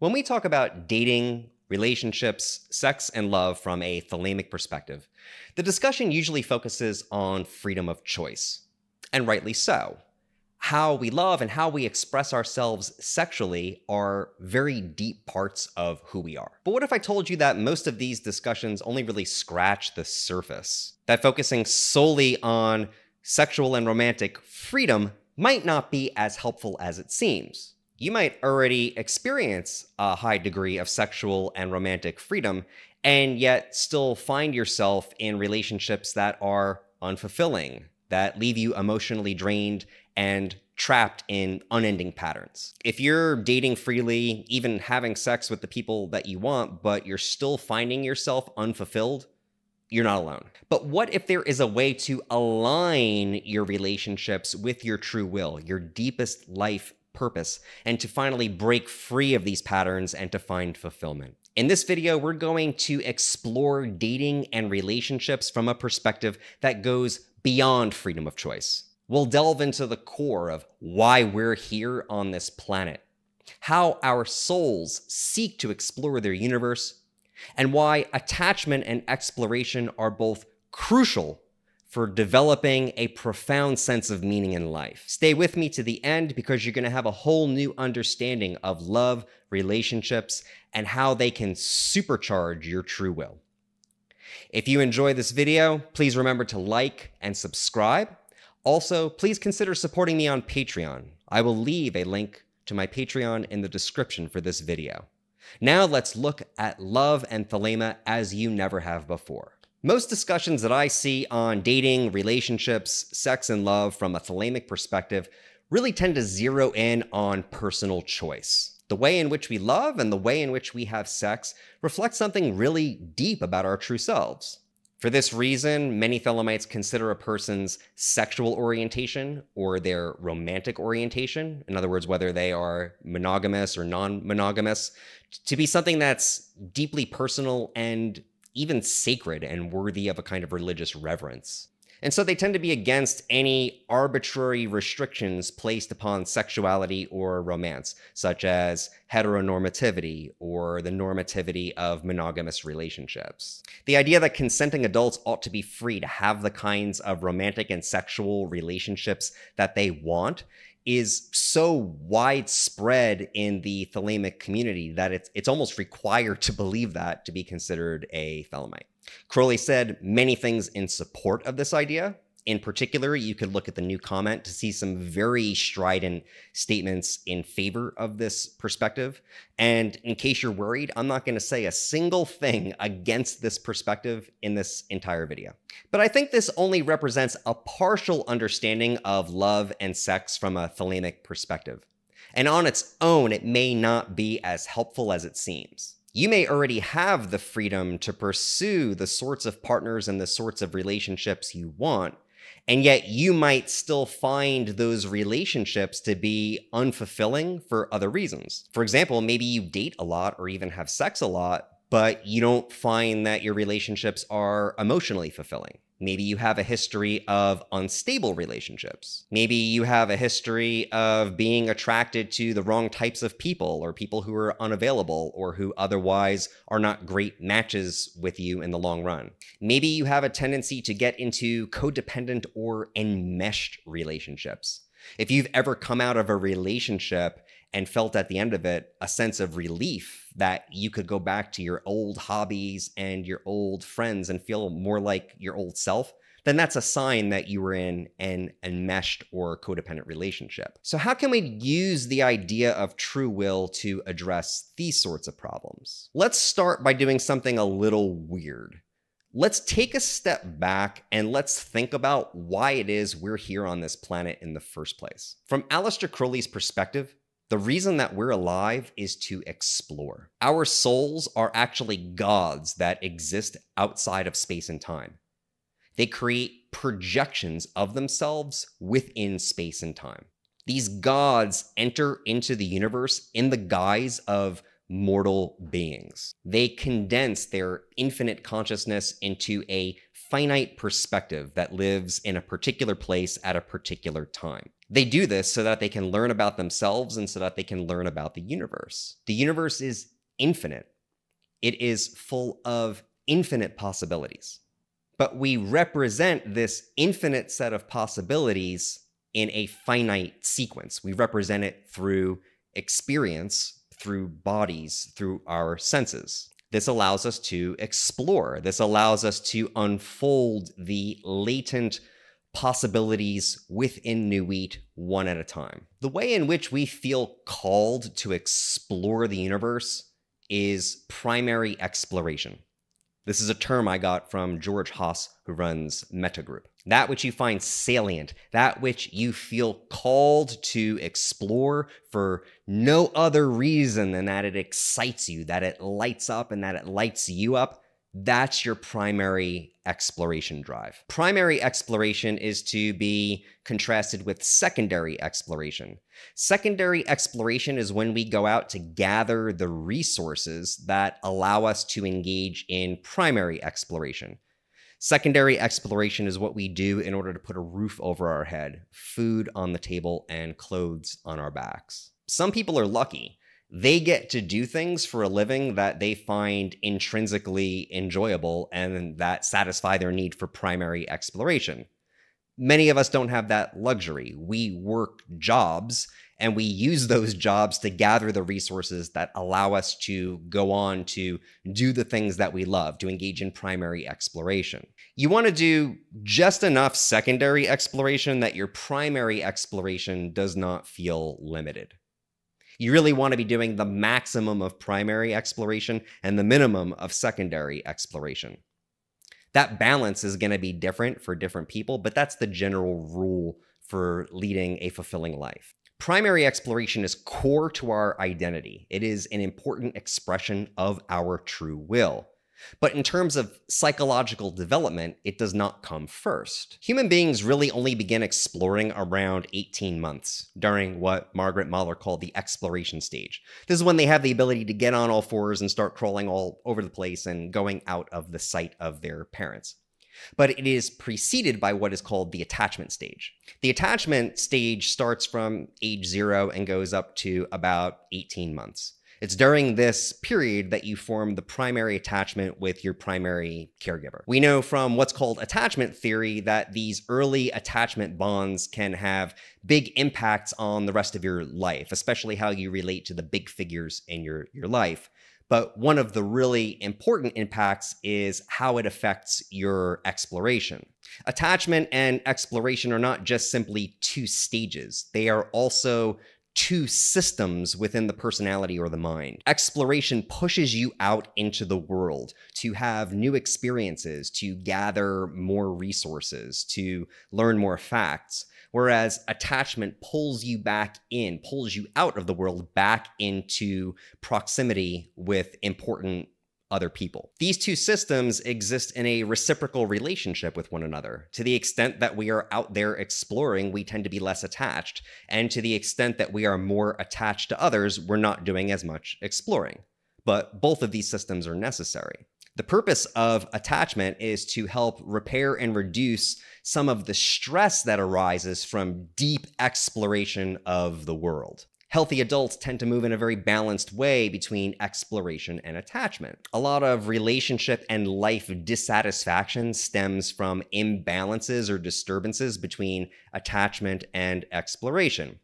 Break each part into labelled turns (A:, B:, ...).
A: When we talk about dating, relationships, sex, and love from a Thelemic perspective, the discussion usually focuses on freedom of choice, and rightly so. How we love and how we express ourselves sexually are very deep parts of who we are. But what if I told you that most of these discussions only really scratch the surface? That focusing solely on sexual and romantic freedom might not be as helpful as it seems you might already experience a high degree of sexual and romantic freedom and yet still find yourself in relationships that are unfulfilling, that leave you emotionally drained and trapped in unending patterns. If you're dating freely, even having sex with the people that you want, but you're still finding yourself unfulfilled, you're not alone. But what if there is a way to align your relationships with your true will, your deepest life purpose, and to finally break free of these patterns and to find fulfillment. In this video, we're going to explore dating and relationships from a perspective that goes beyond freedom of choice. We'll delve into the core of why we're here on this planet, how our souls seek to explore their universe, and why attachment and exploration are both crucial for developing a profound sense of meaning in life. Stay with me to the end because you're going to have a whole new understanding of love, relationships, and how they can supercharge your true will. If you enjoy this video, please remember to like and subscribe. Also, please consider supporting me on Patreon. I will leave a link to my Patreon in the description for this video. Now let's look at love and thelema as you never have before. Most discussions that I see on dating, relationships, sex, and love from a Thelemic perspective really tend to zero in on personal choice. The way in which we love and the way in which we have sex reflects something really deep about our true selves. For this reason, many Thelemites consider a person's sexual orientation or their romantic orientation, in other words, whether they are monogamous or non monogamous, to be something that's deeply personal and even sacred and worthy of a kind of religious reverence. And so they tend to be against any arbitrary restrictions placed upon sexuality or romance, such as heteronormativity or the normativity of monogamous relationships. The idea that consenting adults ought to be free to have the kinds of romantic and sexual relationships that they want is so widespread in the Thelemic community that it's it's almost required to believe that to be considered a Thelemite. Crowley said many things in support of this idea, in particular, you could look at the new comment to see some very strident statements in favor of this perspective. And in case you're worried, I'm not going to say a single thing against this perspective in this entire video. But I think this only represents a partial understanding of love and sex from a Thelemic perspective. And on its own, it may not be as helpful as it seems you may already have the freedom to pursue the sorts of partners and the sorts of relationships you want, and yet you might still find those relationships to be unfulfilling for other reasons. For example, maybe you date a lot or even have sex a lot, but you don't find that your relationships are emotionally fulfilling. Maybe you have a history of unstable relationships. Maybe you have a history of being attracted to the wrong types of people or people who are unavailable or who otherwise are not great matches with you in the long run. Maybe you have a tendency to get into codependent or enmeshed relationships. If you've ever come out of a relationship and felt at the end of it a sense of relief that you could go back to your old hobbies and your old friends and feel more like your old self, then that's a sign that you were in an enmeshed or codependent relationship. So, how can we use the idea of true will to address these sorts of problems? Let's start by doing something a little weird. Let's take a step back and let's think about why it is we're here on this planet in the first place. From Aleister Crowley's perspective, the reason that we're alive is to explore. Our souls are actually gods that exist outside of space and time. They create projections of themselves within space and time. These gods enter into the universe in the guise of mortal beings. They condense their infinite consciousness into a finite perspective that lives in a particular place at a particular time. They do this so that they can learn about themselves and so that they can learn about the universe. The universe is infinite, it is full of infinite possibilities. But we represent this infinite set of possibilities in a finite sequence. We represent it through experience, through bodies, through our senses. This allows us to explore. This allows us to unfold the latent possibilities within Nuit one at a time. The way in which we feel called to explore the universe is primary exploration. This is a term I got from George Haas, who runs Mettagroup. That which you find salient, that which you feel called to explore for no other reason than that it excites you, that it lights up and that it lights you up, that's your primary exploration drive. Primary exploration is to be contrasted with secondary exploration. Secondary exploration is when we go out to gather the resources that allow us to engage in primary exploration. Secondary exploration is what we do in order to put a roof over our head, food on the table, and clothes on our backs. Some people are lucky they get to do things for a living that they find intrinsically enjoyable and that satisfy their need for primary exploration. Many of us don't have that luxury. We work jobs and we use those jobs to gather the resources that allow us to go on to do the things that we love, to engage in primary exploration. You want to do just enough secondary exploration that your primary exploration does not feel limited. You really want to be doing the maximum of primary exploration and the minimum of secondary exploration. That balance is going to be different for different people, but that's the general rule for leading a fulfilling life. Primary exploration is core to our identity. It is an important expression of our true will. But in terms of psychological development, it does not come first. Human beings really only begin exploring around 18 months during what Margaret Mahler called the exploration stage. This is when they have the ability to get on all fours and start crawling all over the place and going out of the sight of their parents but it is preceded by what is called the attachment stage. The attachment stage starts from age zero and goes up to about 18 months. It's during this period that you form the primary attachment with your primary caregiver. We know from what's called attachment theory that these early attachment bonds can have big impacts on the rest of your life, especially how you relate to the big figures in your, your life. But one of the really important impacts is how it affects your exploration. Attachment and exploration are not just simply two stages, they are also two systems within the personality or the mind. Exploration pushes you out into the world to have new experiences, to gather more resources, to learn more facts. Whereas attachment pulls you back in, pulls you out of the world back into proximity with important other people. These two systems exist in a reciprocal relationship with one another. To the extent that we are out there exploring, we tend to be less attached. And to the extent that we are more attached to others, we're not doing as much exploring. But both of these systems are necessary. The purpose of attachment is to help repair and reduce some of the stress that arises from deep exploration of the world healthy adults tend to move in a very balanced way between exploration and attachment. A lot of relationship and life dissatisfaction stems from imbalances or disturbances between attachment and exploration.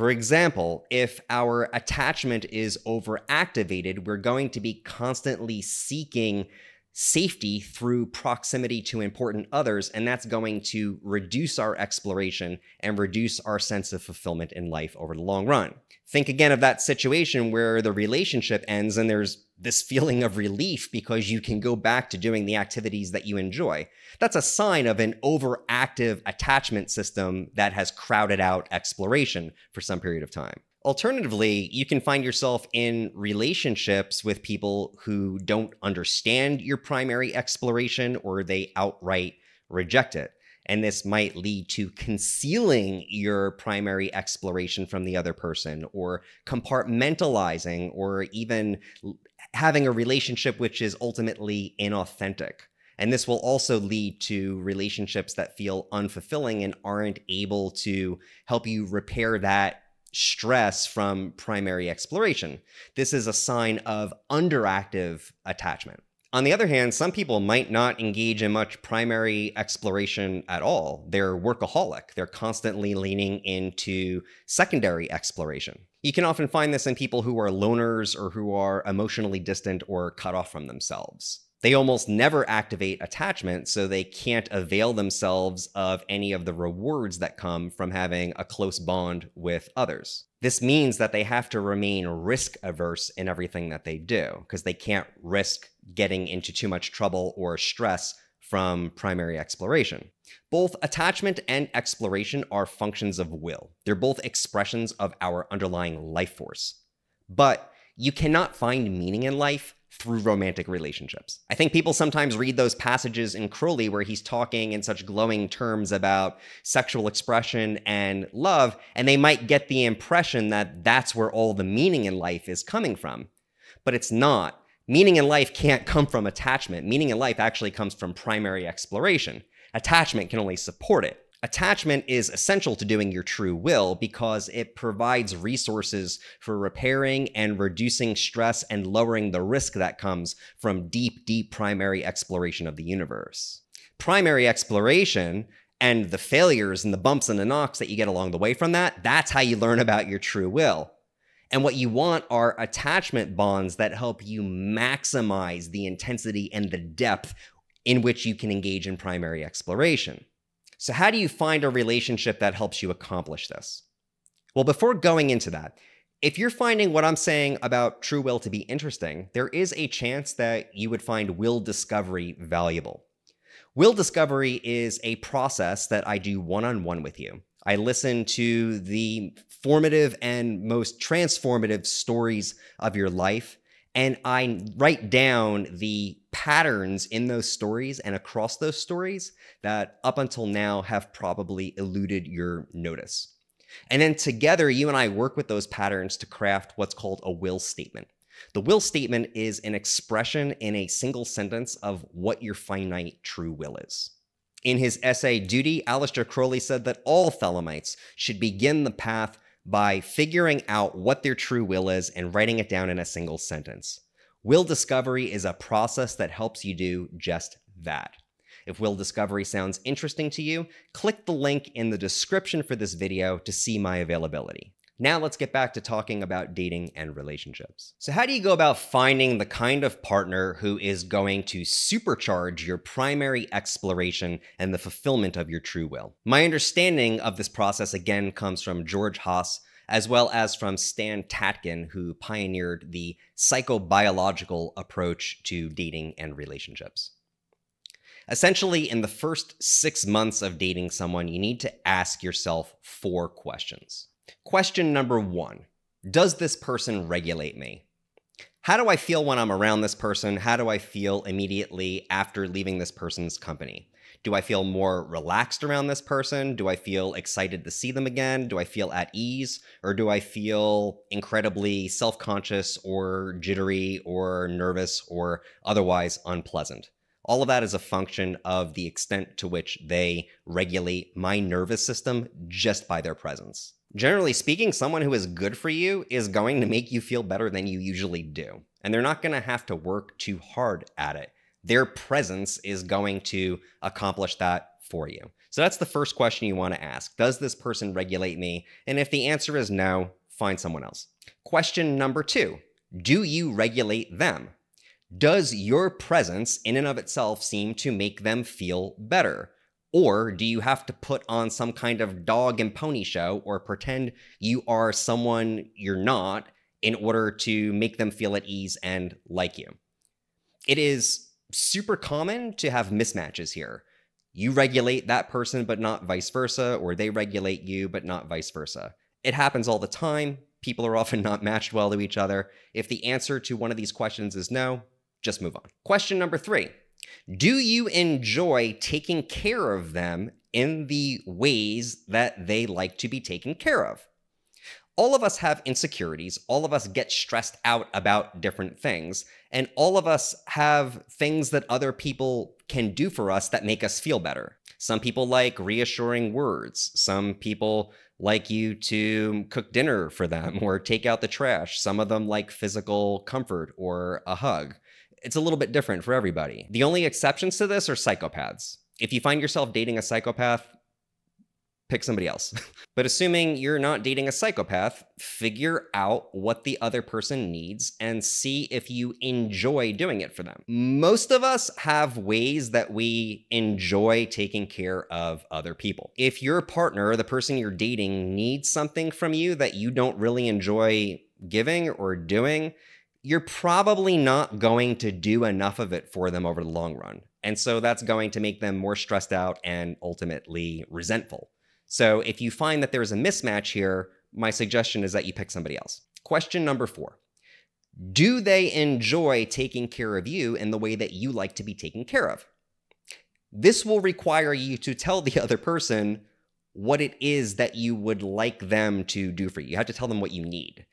A: For example, if our attachment is overactivated, we're going to be constantly seeking safety through proximity to important others, and that's going to reduce our exploration and reduce our sense of fulfillment in life over the long run. Think again of that situation where the relationship ends and there's this feeling of relief because you can go back to doing the activities that you enjoy. That's a sign of an overactive attachment system that has crowded out exploration for some period of time. Alternatively, you can find yourself in relationships with people who don't understand your primary exploration or they outright reject it. And this might lead to concealing your primary exploration from the other person or compartmentalizing or even having a relationship which is ultimately inauthentic. And this will also lead to relationships that feel unfulfilling and aren't able to help you repair that stress from primary exploration. This is a sign of underactive attachment. On the other hand, some people might not engage in much primary exploration at all. They're workaholic. They're constantly leaning into secondary exploration. You can often find this in people who are loners or who are emotionally distant or cut off from themselves. They almost never activate attachment, so they can't avail themselves of any of the rewards that come from having a close bond with others. This means that they have to remain risk averse in everything that they do because they can't risk getting into too much trouble or stress from primary exploration. Both attachment and exploration are functions of will. They're both expressions of our underlying life force. But you cannot find meaning in life through romantic relationships. I think people sometimes read those passages in Crowley where he's talking in such glowing terms about sexual expression and love, and they might get the impression that that's where all the meaning in life is coming from. But it's not. Meaning in life can't come from attachment. Meaning in life actually comes from primary exploration. Attachment can only support it. Attachment is essential to doing your true will because it provides resources for repairing and reducing stress and lowering the risk that comes from deep, deep primary exploration of the universe. Primary exploration and the failures and the bumps and the knocks that you get along the way from that, that's how you learn about your true will. And what you want are attachment bonds that help you maximize the intensity and the depth in which you can engage in primary exploration. So, how do you find a relationship that helps you accomplish this? Well, before going into that, if you're finding what I'm saying about true will to be interesting, there is a chance that you would find will discovery valuable. Will discovery is a process that I do one on one with you. I listen to the formative and most transformative stories of your life and I write down the patterns in those stories and across those stories that up until now have probably eluded your notice. And then together, you and I work with those patterns to craft what's called a will statement. The will statement is an expression in a single sentence of what your finite true will is. In his essay Duty, Aleister Crowley said that all Thelemites should begin the path by figuring out what their true will is and writing it down in a single sentence. Will discovery is a process that helps you do just that. If will discovery sounds interesting to you, click the link in the description for this video to see my availability. Now let's get back to talking about dating and relationships. So how do you go about finding the kind of partner who is going to supercharge your primary exploration and the fulfillment of your true will? My understanding of this process again comes from George Haas as well as from Stan Tatkin, who pioneered the psychobiological approach to dating and relationships. Essentially, in the first six months of dating someone, you need to ask yourself four questions. Question number one Does this person regulate me? How do I feel when I'm around this person? How do I feel immediately after leaving this person's company? Do I feel more relaxed around this person? Do I feel excited to see them again? Do I feel at ease? Or do I feel incredibly self conscious or jittery or nervous or otherwise unpleasant? All of that is a function of the extent to which they regulate my nervous system just by their presence. Generally speaking, someone who is good for you is going to make you feel better than you usually do. And they're not going to have to work too hard at it. Their presence is going to accomplish that for you. So that's the first question you want to ask. Does this person regulate me? And if the answer is no, find someone else. Question number two Do you regulate them? Does your presence in and of itself seem to make them feel better? Or do you have to put on some kind of dog and pony show or pretend you are someone you're not in order to make them feel at ease and like you? It is super common to have mismatches here. You regulate that person, but not vice versa, or they regulate you, but not vice versa. It happens all the time. People are often not matched well to each other. If the answer to one of these questions is no, just move on. Question number three do you enjoy taking care of them in the ways that they like to be taken care of? All of us have insecurities. All of us get stressed out about different things. And all of us have things that other people can do for us that make us feel better. Some people like reassuring words. Some people like you to cook dinner for them or take out the trash. Some of them like physical comfort or a hug. It's a little bit different for everybody. The only exceptions to this are psychopaths. If you find yourself dating a psychopath, pick somebody else. but assuming you're not dating a psychopath, figure out what the other person needs and see if you enjoy doing it for them. Most of us have ways that we enjoy taking care of other people. If your partner, the person you're dating, needs something from you that you don't really enjoy giving or doing, you're probably not going to do enough of it for them over the long run. And so that's going to make them more stressed out and ultimately resentful. So if you find that there's a mismatch here, my suggestion is that you pick somebody else. Question number four Do they enjoy taking care of you in the way that you like to be taken care of? This will require you to tell the other person what it is that you would like them to do for you. You have to tell them what you need.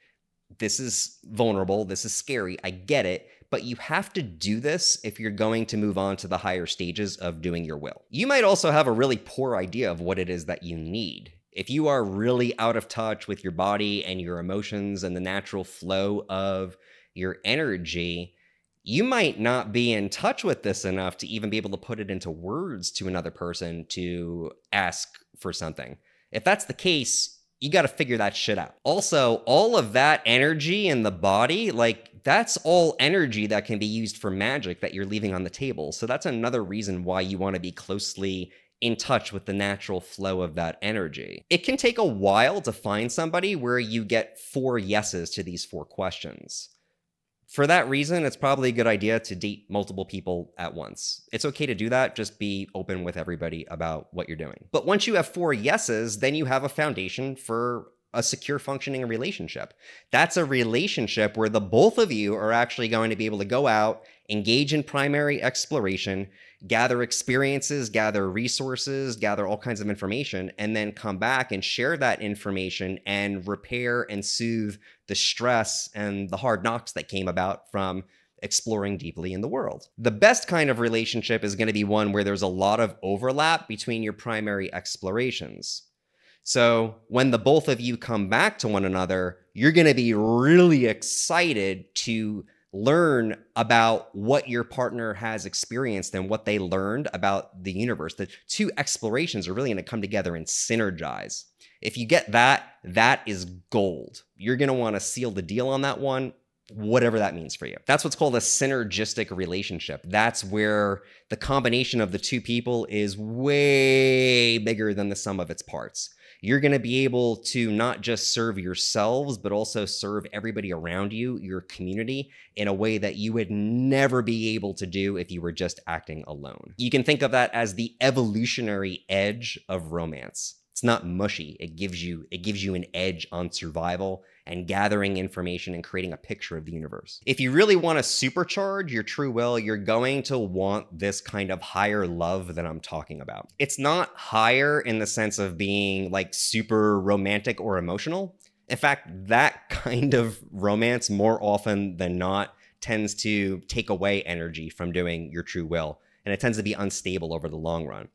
A: This is vulnerable. This is scary. I get it but you have to do this if you're going to move on to the higher stages of doing your will. You might also have a really poor idea of what it is that you need. If you are really out of touch with your body and your emotions and the natural flow of your energy, you might not be in touch with this enough to even be able to put it into words to another person to ask for something. If that's the case, you got to figure that shit out. Also, all of that energy in the body, like that's all energy that can be used for magic that you're leaving on the table. So that's another reason why you want to be closely in touch with the natural flow of that energy. It can take a while to find somebody where you get four yeses to these four questions. For that reason, it's probably a good idea to date multiple people at once. It's okay to do that, just be open with everybody about what you're doing. But once you have four yeses, then you have a foundation for a secure functioning relationship. That's a relationship where the both of you are actually going to be able to go out, engage in primary exploration, gather experiences, gather resources, gather all kinds of information, and then come back and share that information and repair and soothe the stress and the hard knocks that came about from exploring deeply in the world. The best kind of relationship is going to be one where there's a lot of overlap between your primary explorations. So when the both of you come back to one another, you're going to be really excited to learn about what your partner has experienced and what they learned about the universe. The two explorations are really going to come together and synergize. If you get that, that is gold. You're going to want to seal the deal on that one whatever that means for you. That's what's called a synergistic relationship. That's where the combination of the two people is way bigger than the sum of its parts you're going to be able to not just serve yourselves, but also serve everybody around you, your community, in a way that you would never be able to do if you were just acting alone. You can think of that as the evolutionary edge of romance. It's not mushy. It gives you it gives you an edge on survival and gathering information and creating a picture of the universe. If you really want to supercharge your true will, you're going to want this kind of higher love that I'm talking about. It's not higher in the sense of being like super romantic or emotional. In fact, that kind of romance, more often than not, tends to take away energy from doing your true will, and it tends to be unstable over the long run.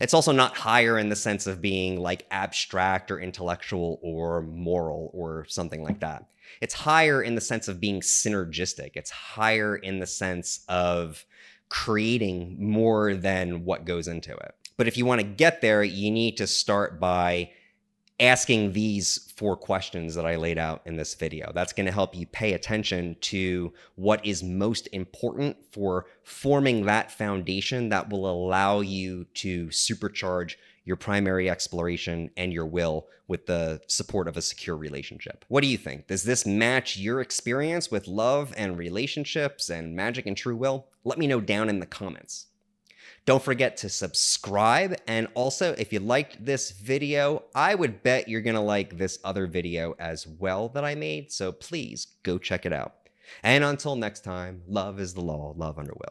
A: It's also not higher in the sense of being like abstract or intellectual or moral or something like that. It's higher in the sense of being synergistic. It's higher in the sense of creating more than what goes into it. But if you want to get there, you need to start by asking these four questions that I laid out in this video. That's going to help you pay attention to what is most important for forming that foundation that will allow you to supercharge your primary exploration and your will with the support of a secure relationship. What do you think? Does this match your experience with love and relationships and magic and true will? Let me know down in the comments. Don't forget to subscribe. And also, if you liked this video, I would bet you're going to like this other video as well that I made. So please go check it out. And until next time, love is the law, love under will.